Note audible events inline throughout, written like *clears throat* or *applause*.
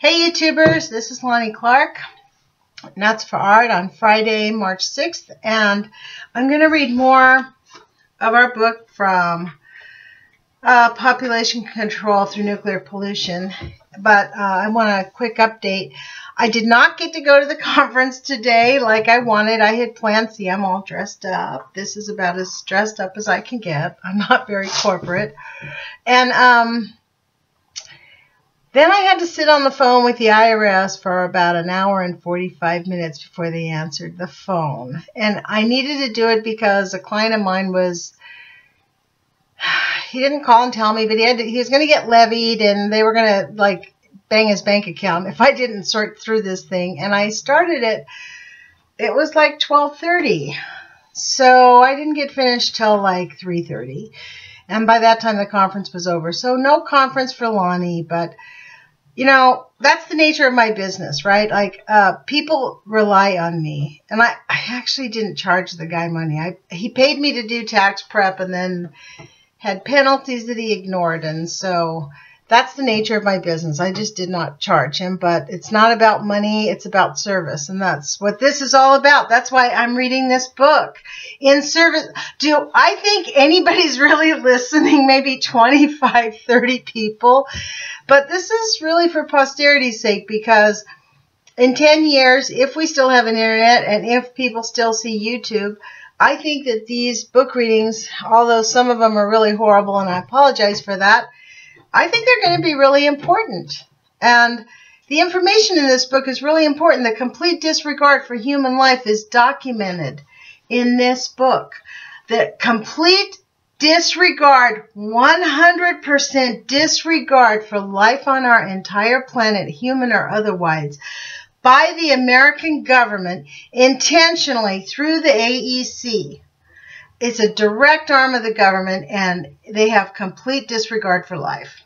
Hey YouTubers, this is Lonnie Clark, Nuts for Art on Friday, March 6th, and I'm going to read more of our book from uh, Population Control Through Nuclear Pollution, but uh, I want a quick update. I did not get to go to the *laughs* conference today like I wanted. I had planned, see I'm all dressed up. This is about as dressed up as I can get. I'm not very corporate. And, um, then I had to sit on the phone with the IRS for about an hour and 45 minutes before they answered the phone. And I needed to do it because a client of mine was, *sighs* he didn't call and tell me, but he had to, he was going to get levied and they were going to like bang his bank account if I didn't sort through this thing. And I started it, it was like 1230. So I didn't get finished till like 330. And by that time the conference was over. So no conference for Lonnie, but you know, that's the nature of my business, right? Like, uh, people rely on me. And I, I actually didn't charge the guy money. I, he paid me to do tax prep and then had penalties that he ignored. And so that's the nature of my business. I just did not charge him, but it's not about money. It's about service. And that's what this is all about. That's why I'm reading this book in service. Do I think anybody's *laughs* really listening? Maybe 25, 30 people. But this is really for posterity's sake because in 10 years, if we still have an internet and if people still see YouTube, I think that these book readings, although some of them are really horrible and I apologize for that, I think they're going to be really important. And the information in this book is really important. The complete disregard for human life is documented in this book. The complete disregard, 100% disregard for life on our entire planet, human or otherwise, by the American government intentionally through the AEC. It's a direct arm of the government and they have complete disregard for life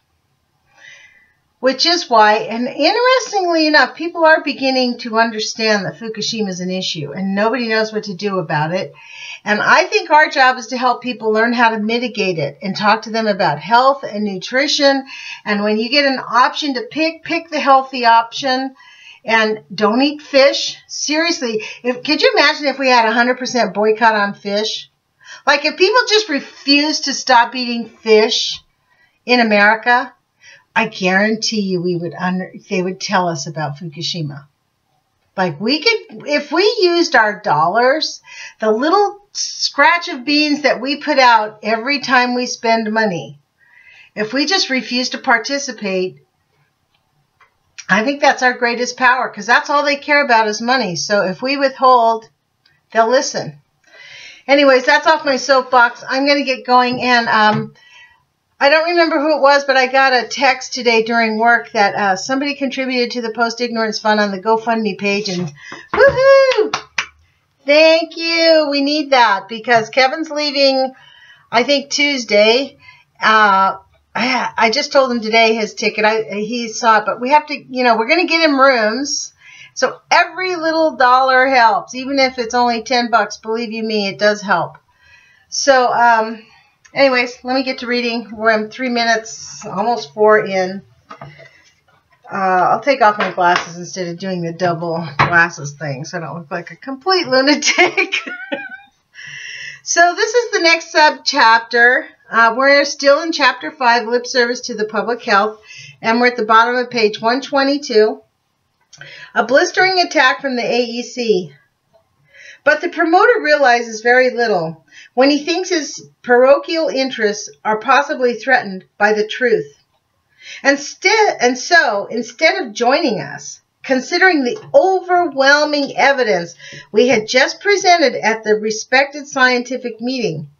which is why, and interestingly enough, people are beginning to understand that Fukushima is an issue and nobody knows what to do about it. And I think our job is to help people learn how to mitigate it and talk to them about health and nutrition. And when you get an option to pick, pick the healthy option and don't eat fish. Seriously, if, could you imagine if we had a 100% boycott on fish? Like if people just refuse to stop eating fish in America, I guarantee you we would under, they would tell us about Fukushima. Like we could, if we used our dollars, the little scratch of beans that we put out every time we spend money, if we just refuse to participate, I think that's our greatest power because that's all they care about is money. So if we withhold, they'll listen. Anyways, that's off my soapbox. I'm going to get going and, um, I don't remember who it was, but I got a text today during work that uh, somebody contributed to the Post Ignorance Fund on the GoFundMe page, and woohoo! Thank you. We need that because Kevin's leaving, I think Tuesday. Uh, I, I just told him today his ticket. I he saw it, but we have to, you know, we're going to get him rooms. So every little dollar helps, even if it's only ten bucks. Believe you me, it does help. So um, Anyways, let me get to reading. We're three minutes, almost four in. Uh, I'll take off my glasses instead of doing the double glasses thing so I don't look like a complete lunatic. *laughs* so this is the next sub-chapter. Uh, we're still in Chapter 5, Lip Service to the Public Health, and we're at the bottom of page 122. A blistering attack from the AEC. But the promoter realizes very little when he thinks his parochial interests are possibly threatened by the truth. And, and so, instead of joining us, considering the overwhelming evidence we had just presented at the respected scientific meeting,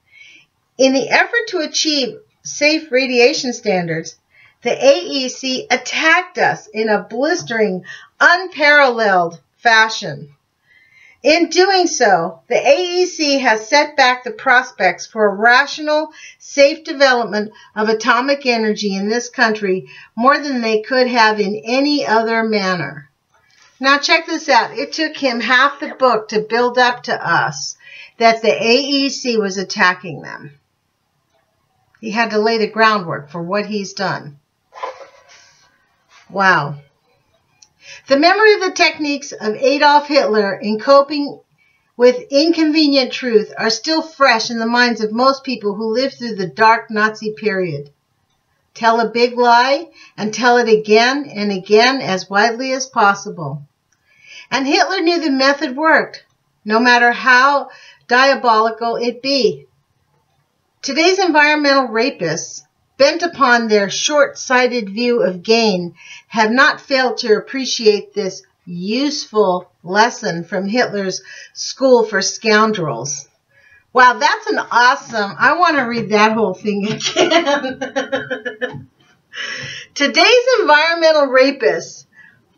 in the effort to achieve safe radiation standards, the AEC attacked us in a blistering, unparalleled fashion. In doing so, the AEC has set back the prospects for a rational, safe development of atomic energy in this country more than they could have in any other manner. Now check this out. It took him half the book to build up to us that the AEC was attacking them. He had to lay the groundwork for what he's done. Wow. The memory of the techniques of Adolf Hitler in coping with inconvenient truth are still fresh in the minds of most people who lived through the dark Nazi period. Tell a big lie and tell it again and again as widely as possible. And Hitler knew the method worked, no matter how diabolical it be. Today's environmental rapists, bent upon their short-sighted view of gain, have not failed to appreciate this useful lesson from Hitler's School for Scoundrels. Wow, that's an awesome. I want to read that whole thing *laughs* again. Today's environmental rapists,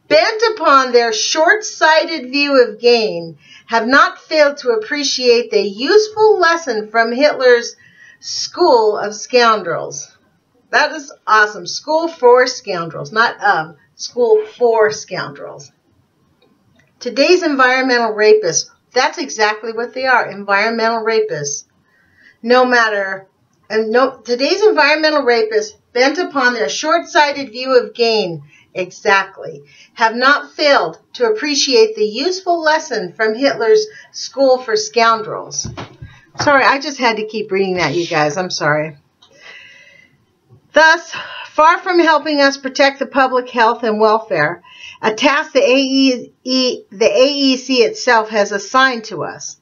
bent upon their short-sighted view of gain, have not failed to appreciate the useful lesson from Hitler's School of Scoundrels. That is awesome. School for Scoundrels, not of. School for Scoundrels. Today's environmental rapists, that's exactly what they are, environmental rapists. No matter, and no, today's environmental rapists, bent upon their short-sighted view of gain, exactly, have not failed to appreciate the useful lesson from Hitler's School for Scoundrels. Sorry, I just had to keep reading that, you guys. I'm sorry. Thus, far from helping us protect the public health and welfare, a task the, AE, the AEC itself has assigned to us.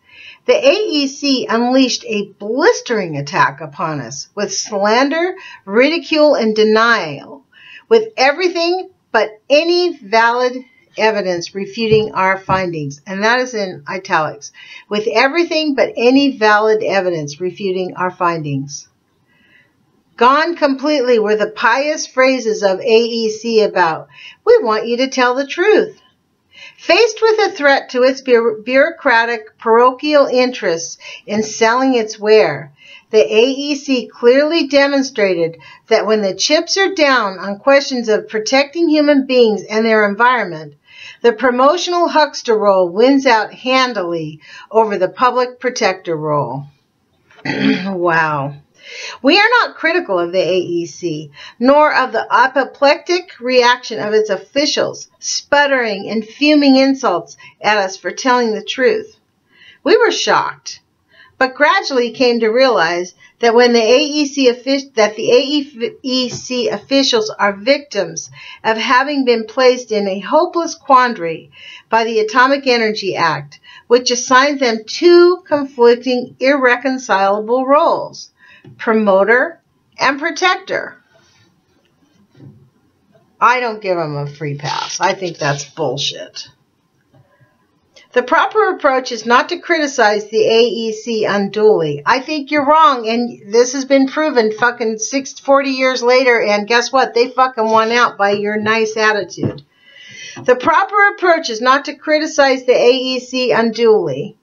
The AEC unleashed a blistering attack upon us with slander, ridicule, and denial, with everything but any valid evidence refuting our findings. And that is in italics. With everything but any valid evidence refuting our findings. Gone completely were the pious phrases of AEC about, we want you to tell the truth. Faced with a threat to its bureaucratic parochial interests in selling its ware, the AEC clearly demonstrated that when the chips are down on questions of protecting human beings and their environment, the promotional huckster role wins out handily over the public protector role. *clears throat* wow. We are not critical of the AEC, nor of the apoplectic reaction of its officials, sputtering and fuming insults at us for telling the truth. We were shocked, but gradually came to realize that when the AEC that the AEC officials are victims of having been placed in a hopeless quandary by the Atomic Energy Act, which assigns them two conflicting irreconcilable roles promoter, and protector. I don't give them a free pass. I think that's bullshit. The proper approach is not to criticize the AEC unduly. I think you're wrong, and this has been proven fucking six, 40 years later, and guess what? They fucking won out by your nice attitude. The proper approach is not to criticize the AEC unduly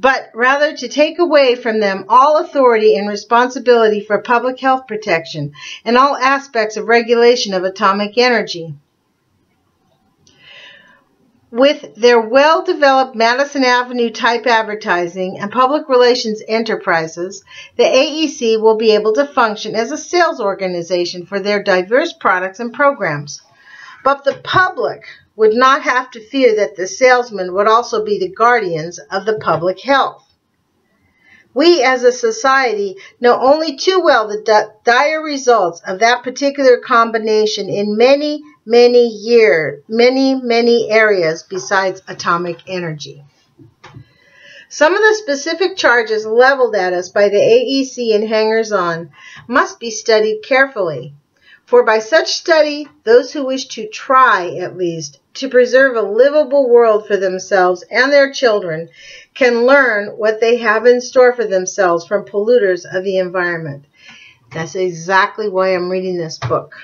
but rather to take away from them all authority and responsibility for public health protection and all aspects of regulation of atomic energy. With their well-developed Madison Avenue type advertising and public relations enterprises, the AEC will be able to function as a sales organization for their diverse products and programs. But the public would not have to fear that the salesmen would also be the guardians of the public health. We as a society know only too well the dire results of that particular combination in many, many years, many, many areas besides atomic energy. Some of the specific charges leveled at us by the AEC and hangers-on must be studied carefully. For by such study, those who wish to try, at least, to preserve a livable world for themselves and their children can learn what they have in store for themselves from polluters of the environment. That's exactly why I'm reading this book.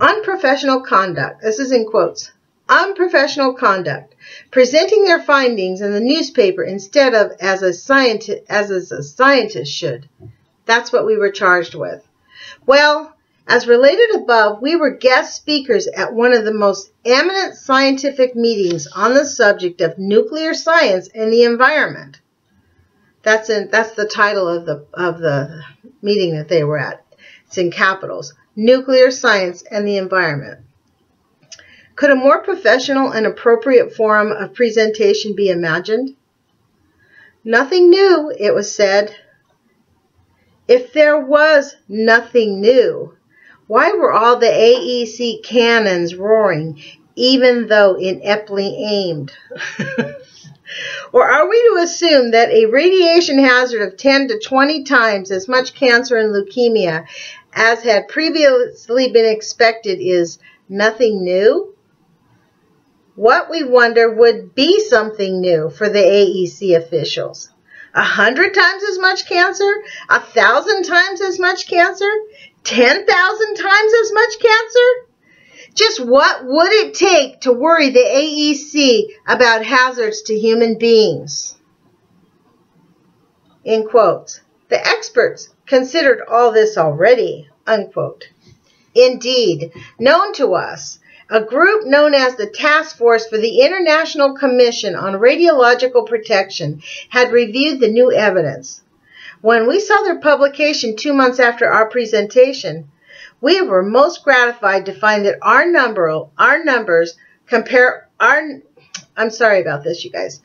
Unprofessional conduct. This is in quotes. Unprofessional conduct. Presenting their findings in the newspaper instead of as a scientist as a scientist should. That's what we were charged with. Well, as related above, we were guest speakers at one of the most eminent scientific meetings on the subject of nuclear science and the environment. That's in that's the title of the of the meeting that they were at. It's in capitals. Nuclear science and the environment. Could a more professional and appropriate forum of presentation be imagined? Nothing new, it was said. If there was nothing new, why were all the AEC cannons roaring, even though ineptly aimed? *laughs* or are we to assume that a radiation hazard of 10 to 20 times as much cancer and leukemia as had previously been expected is nothing new? What we wonder would be something new for the AEC officials. A hundred times as much cancer? A thousand times as much cancer? Ten thousand times as much cancer? Just what would it take to worry the AEC about hazards to human beings? In quotes. The experts considered all this already, unquote. Indeed, known to us, a group known as the Task Force for the International Commission on Radiological Protection had reviewed the new evidence. When we saw their publication two months after our presentation, we were most gratified to find that our number, our numbers compare our, I'm sorry about this, you guys.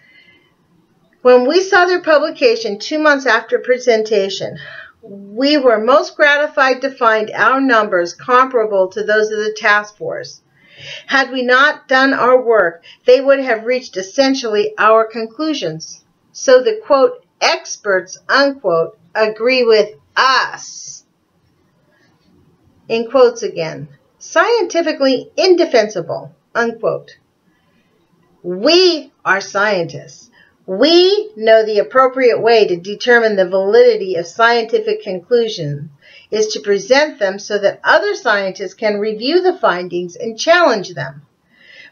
When we saw their publication two months after presentation, we were most gratified to find our numbers comparable to those of the task force. Had we not done our work, they would have reached essentially our conclusions. So the quote, experts, unquote, agree with us. In quotes again, scientifically indefensible, unquote. We are scientists. We know the appropriate way to determine the validity of scientific conclusions is to present them so that other scientists can review the findings and challenge them.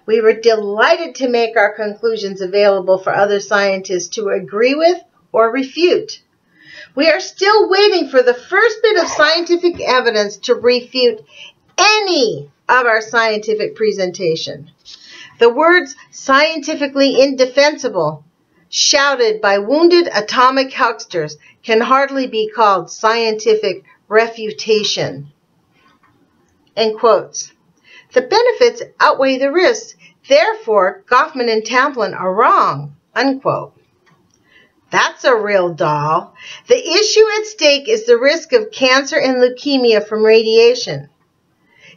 We were delighted to make our conclusions available for other scientists to agree with or refute. We are still waiting for the first bit of scientific evidence to refute any of our scientific presentation. The words scientifically indefensible, shouted by wounded atomic hucksters, can hardly be called scientific refutation. End quotes. The benefits outweigh the risks. Therefore, Gofman and Tamplin are wrong. Unquote. That's a real doll. The issue at stake is the risk of cancer and leukemia from radiation.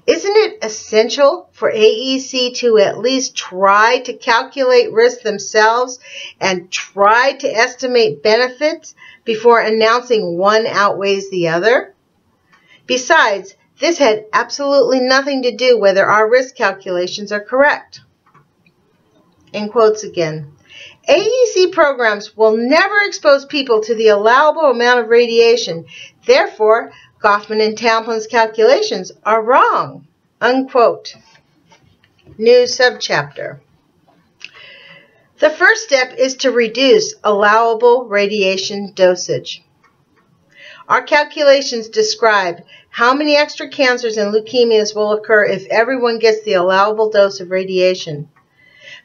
Isn't it essential for AEC to at least try to calculate risk themselves and try to estimate benefits before announcing one outweighs the other? Besides, this had absolutely nothing to do whether our risk calculations are correct. In quotes again, AEC programs will never expose people to the allowable amount of radiation. Therefore, Gofman and Tamplin's calculations are wrong. Unquote. New subchapter. The first step is to reduce allowable radiation dosage. Our calculations describe how many extra cancers and leukemias will occur if everyone gets the allowable dose of radiation.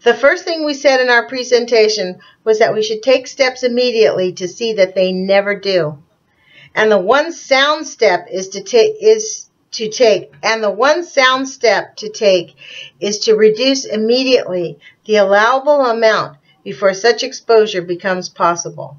The first thing we said in our presentation was that we should take steps immediately to see that they never do. And the one sound step is to take is to take and the one sound step to take is to reduce immediately the allowable amount before such exposure becomes possible.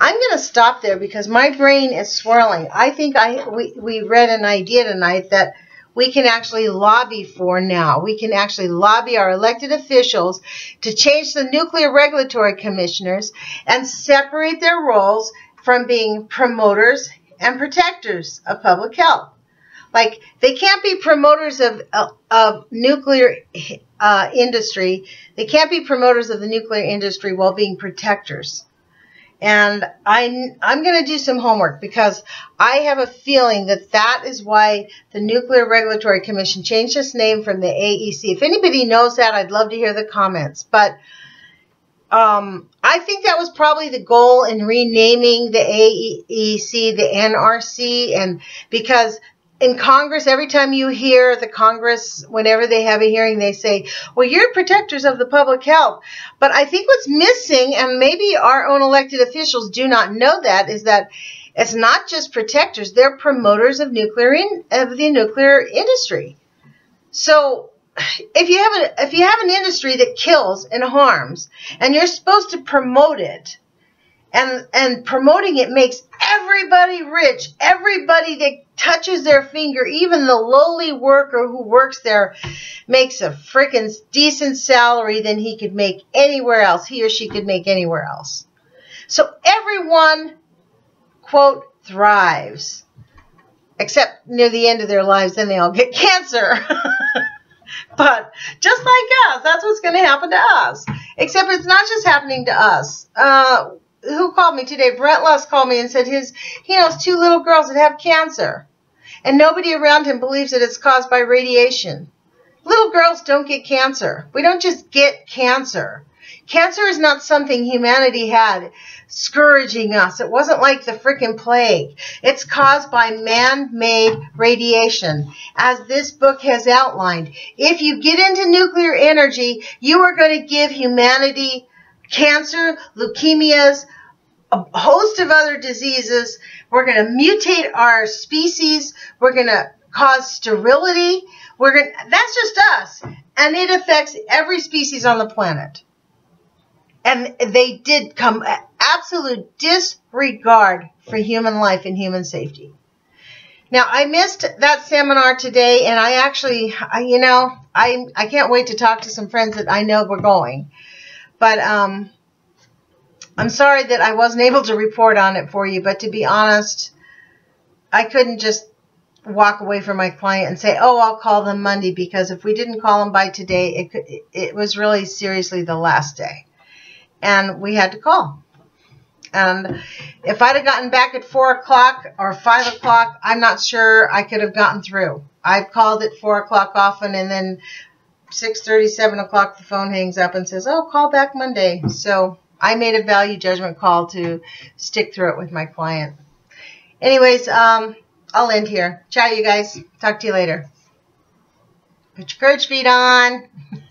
I'm going to stop there because my brain is swirling. I think I we, we read an idea tonight that we can actually lobby for now. We can actually lobby our elected officials to change the nuclear regulatory commissioners and separate their roles from being promoters and protectors of public health. Like they can't be promoters of of nuclear uh, industry. They can't be promoters of the nuclear industry while being protectors. And I, I'm going to do some homework because I have a feeling that that is why the Nuclear Regulatory Commission changed its name from the AEC. If anybody knows that, I'd love to hear the comments. But um, I think that was probably the goal in renaming the AEC the NRC, and because in Congress, every time you hear the Congress, whenever they have a hearing, they say, well, you're protectors of the public health. But I think what's missing, and maybe our own elected officials do not know that, is that it's not just protectors, they're promoters of nuclear in, of the nuclear industry. So if you have a if you have an industry that kills and harms and you're supposed to promote it and and promoting it makes everybody rich everybody that touches their finger even the lowly worker who works there makes a freaking decent salary than he could make anywhere else he or she could make anywhere else so everyone quote thrives except near the end of their lives then they all get *laughs* cancer *laughs* but just like us, that's what's going to happen to us. Except it's not just happening to us. Uh, who called me today? Brent Lusk called me and said his he knows two little girls that have cancer, and nobody around him believes that it's caused by radiation. Little girls don't get cancer. We don't just get cancer. Cancer is not something humanity had scourging us. It wasn't like the freaking plague. It's caused by man-made radiation, as this book has outlined. If you get into nuclear energy, you are going to give humanity cancer, leukemias, a host of other diseases. We're going to mutate our species. We're going to cause sterility. We're going that's just us. And it affects every species on the planet and they did come absolute disregard for human life and human safety. Now, I missed that seminar today, and I actually, I, you know, I I can't wait to talk to some friends that I know were going. But um, I'm sorry that I wasn't able to report on it for you. But to be honest, I couldn't just walk away from my client and say, "Oh, I'll call them Monday," because if we didn't call them by today, it could, it was really seriously the last day and we had to call. And if I'd have gotten back at 4 o'clock or 5 o'clock, I'm not sure I could have gotten through. I've called at 4 o'clock often, and then 6.30, 7 o'clock, the phone hangs up and says, oh, call back Monday. So I made a value judgment call to stick through it with my client. Anyways, um, I'll end here. Ciao, you guys. Talk to you later. Put your courage feet on. *laughs*